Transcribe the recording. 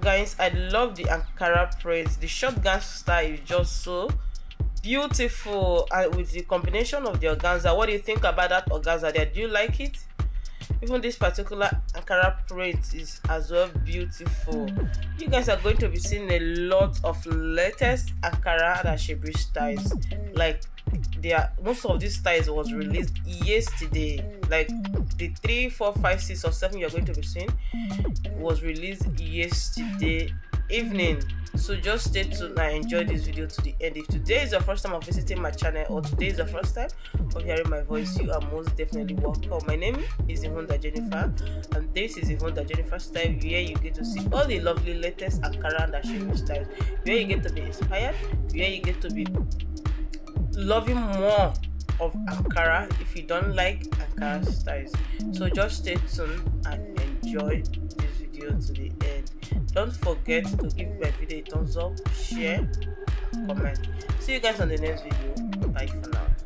guys i love the ankara print the short gown style is just so beautiful and with the combination of the organza. What do you think about that organza there? Do you like it? Even this particular ankara print is as well beautiful. You guys are going to be seeing a lot of latest ankara and asoebi styles. Like they are most of these styles was released yesterday. Like the three four five six or seven you're going to be seeing was released yesterday evening. So just stay tuned and enjoy this video to the end. If today is your first time of visiting my channel or today is the first time of hearing my voice you are most definitely welcome. My name is Ihunda Jennifer and this is Ihunda Jennifer style where you get to see all the lovely latest Ankara and Asoebi styles where you get to be inspired where you get to be loving more of Ankara if you don't like Ankara styles so just stay tuned and enjoy this video to the end. Don't forget to give my video a thumbs up share comment. See you guys on the next video. Bye for now